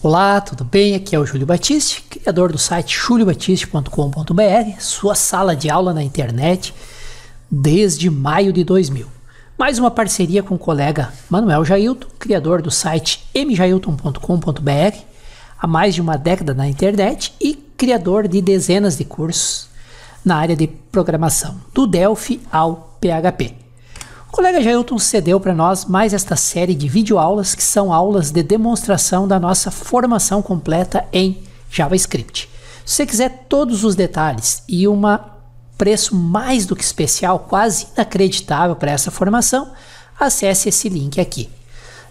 Olá, tudo bem? Aqui é o Júlio Batiste, criador do site juliobatiste.com.br, sua sala de aula na internet desde maio de 2000. Mais uma parceria com o colega Manuel Jailton, criador do site mjailton.com.br, há mais de uma década na internet e criador de dezenas de cursos na área de programação, do Delphi ao PHP. O colega Jailton cedeu para nós mais esta série de videoaulas que são aulas de demonstração da nossa formação completa em JavaScript. Se você quiser todos os detalhes e um preço mais do que especial, quase inacreditável para essa formação, acesse esse link aqui.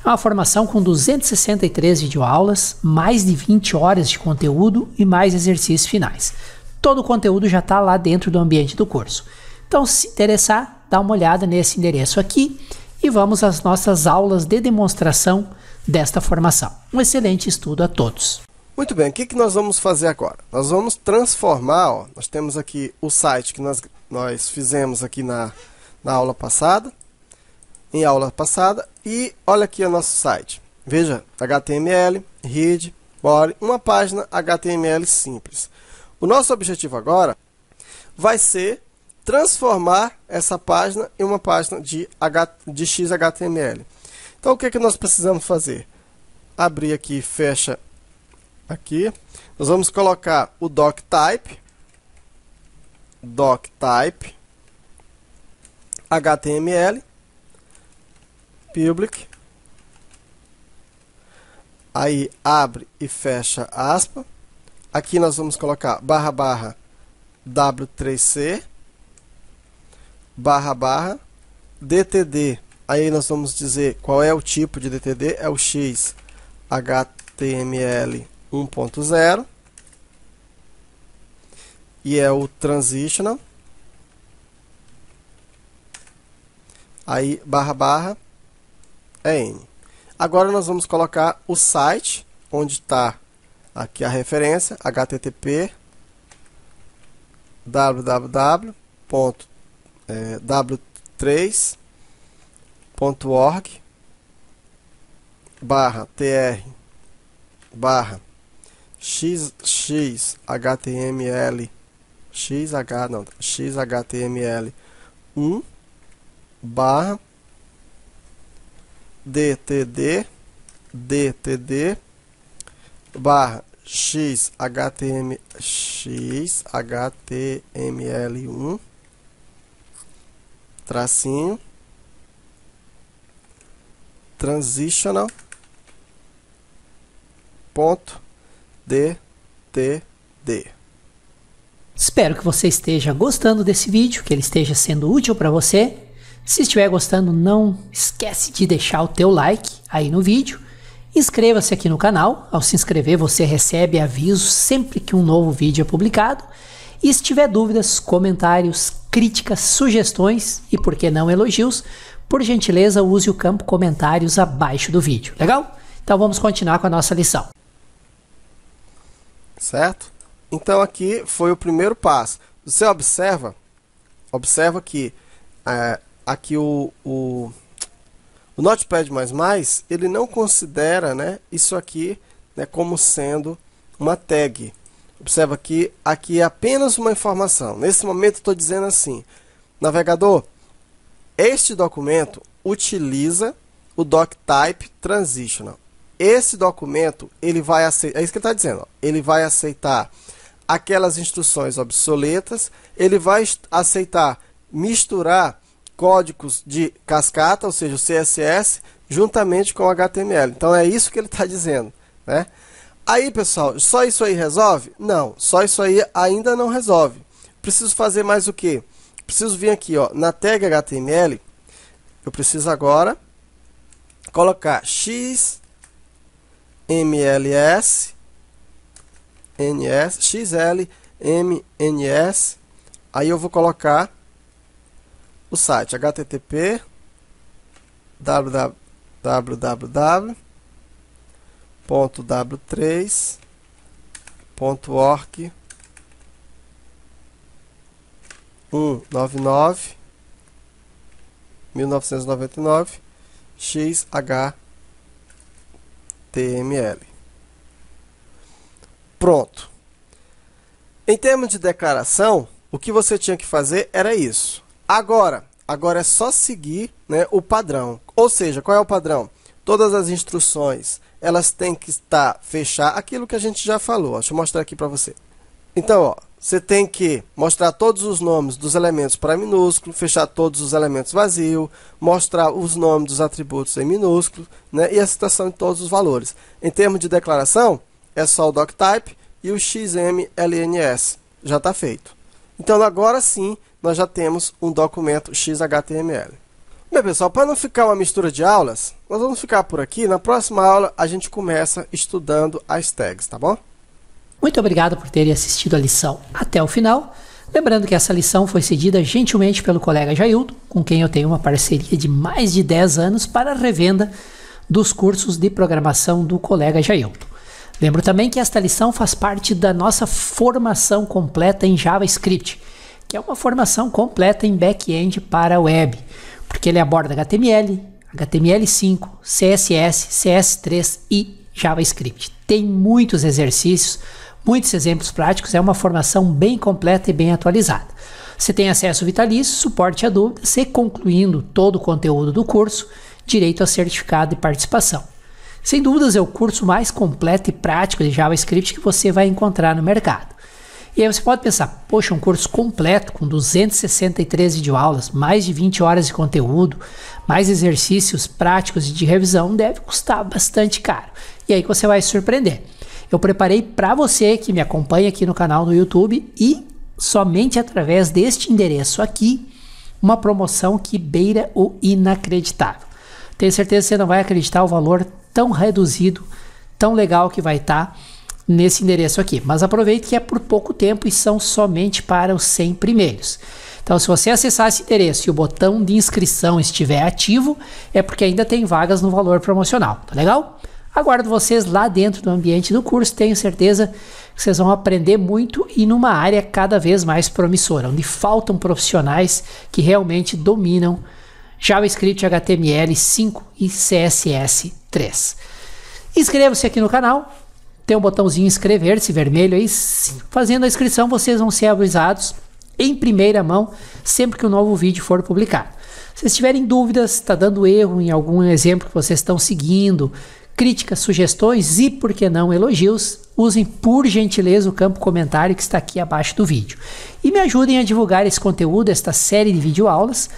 É uma formação com 263 videoaulas, mais de 20 horas de conteúdo e mais exercícios finais. Todo o conteúdo já está lá dentro do ambiente do curso. Então, se interessar, dá uma olhada nesse endereço aqui e vamos às nossas aulas de demonstração desta formação. Um excelente estudo a todos. Muito bem, o que, que nós vamos fazer agora? Nós vamos transformar, ó, nós temos aqui o site que nós, nós fizemos aqui na, na aula passada, em aula passada, e olha aqui o nosso site. Veja, HTML, read, body, uma página HTML simples. O nosso objetivo agora vai ser transformar essa página em uma página de, H, de XHTML. Então, o que, é que nós precisamos fazer? Abrir aqui, fecha aqui. Nós vamos colocar o doctype, doctype, HTML, public, aí abre e fecha aspa. Aqui nós vamos colocar barra barra W3C, barra barra DTD. Aí nós vamos dizer qual é o tipo de DTD, é o X HTML 1.0 e é o transitional. Aí barra barra é N. Agora nós vamos colocar o site onde está aqui a referência http www é, w3.org barra tr barra x, x html xh não xhtml 1 barra dtd dtd barra xhtml xhtml1 tracinho, transitional, ponto, DTD. Espero que você esteja gostando desse vídeo, que ele esteja sendo útil para você. Se estiver gostando, não esquece de deixar o teu like aí no vídeo. Inscreva-se aqui no canal. Ao se inscrever, você recebe aviso sempre que um novo vídeo é publicado. E se tiver dúvidas, comentários, críticas, sugestões e, por que não, elogios, por gentileza, use o campo comentários abaixo do vídeo. Legal? Então vamos continuar com a nossa lição. Certo? Então aqui foi o primeiro passo. Você observa, observa que é, aqui o, o, o Notepad++, ele não considera né, isso aqui né, como sendo uma tag. Observa aqui, aqui é apenas uma informação. Nesse momento estou dizendo assim, navegador, este documento utiliza o doctype transitional. Esse documento ele vai aceitar, é isso que está dizendo, ó, ele vai aceitar aquelas instruções obsoletas, ele vai aceitar misturar códigos de cascata, ou seja, o CSS, juntamente com o HTML. Então é isso que ele está dizendo, né? Aí, pessoal, só isso aí resolve? Não, só isso aí ainda não resolve. Preciso fazer mais o que? Preciso vir aqui, ó, na tag HTML, eu preciso agora colocar x mls ns xl mns aí eu vou colocar o site http www .w3.org 199 1999 XHTML. Pronto. Em termos de declaração, o que você tinha que fazer era isso. Agora, agora é só seguir né, o padrão. Ou seja, qual é o padrão? Todas as instruções elas têm que estar fechar aquilo que a gente já falou. Deixa eu mostrar aqui para você. Então, ó, você tem que mostrar todos os nomes dos elementos para minúsculo, fechar todos os elementos vazios, mostrar os nomes dos atributos em minúsculo, né, e a citação de todos os valores. Em termos de declaração, é só o doctype e o xmlns. Já está feito. Então, agora sim, nós já temos um documento XHTML. Bem, pessoal, para não ficar uma mistura de aulas, nós vamos ficar por aqui. Na próxima aula, a gente começa estudando as tags, tá bom? Muito obrigado por terem assistido a lição até o final. Lembrando que essa lição foi cedida gentilmente pelo colega Jailton, com quem eu tenho uma parceria de mais de 10 anos para a revenda dos cursos de programação do colega Jailton. Lembro também que esta lição faz parte da nossa formação completa em JavaScript, que é uma formação completa em back-end para a web, porque ele aborda HTML, HTML5, CSS, CS3 e JavaScript. Tem muitos exercícios muitos exemplos práticos, é uma formação bem completa e bem atualizada. Você tem acesso vitalício, suporte a dúvidas e, concluindo todo o conteúdo do curso, direito a certificado de participação. Sem dúvidas, é o curso mais completo e prático de JavaScript que você vai encontrar no mercado. E aí você pode pensar, poxa, um curso completo com 263 videoaulas, mais de 20 horas de conteúdo, mais exercícios práticos e de revisão deve custar bastante caro. E aí você vai se surpreender eu preparei para você que me acompanha aqui no canal no YouTube e somente através deste endereço aqui, uma promoção que beira o inacreditável. Tenho certeza que você não vai acreditar o valor tão reduzido, tão legal que vai estar tá nesse endereço aqui. Mas aproveite que é por pouco tempo e são somente para os 100 primeiros. Então, se você acessar esse endereço e o botão de inscrição estiver ativo, é porque ainda tem vagas no valor promocional, tá legal? Aguardo vocês lá dentro do ambiente do curso, tenho certeza que vocês vão aprender muito e numa área cada vez mais promissora, onde faltam profissionais que realmente dominam JavaScript, HTML5 e CSS3. Inscreva-se aqui no canal, tem um botãozinho inscrever-se vermelho aí, fazendo a inscrição vocês vão ser avisados em primeira mão sempre que um novo vídeo for publicado. Se vocês tiverem dúvidas, está dando erro em algum exemplo que vocês estão seguindo, críticas, sugestões e, por que não, elogios, usem por gentileza o campo comentário que está aqui abaixo do vídeo. E me ajudem a divulgar esse conteúdo, esta série de videoaulas,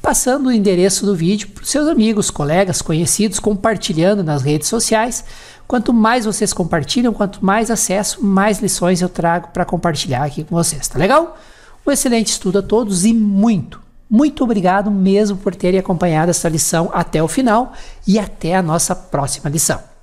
passando o endereço do vídeo para seus amigos, colegas, conhecidos, compartilhando nas redes sociais. Quanto mais vocês compartilham, quanto mais acesso, mais lições eu trago para compartilhar aqui com vocês, tá legal? Um excelente estudo a todos e muito, muito obrigado mesmo por terem acompanhado essa lição até o final e até a nossa próxima lição.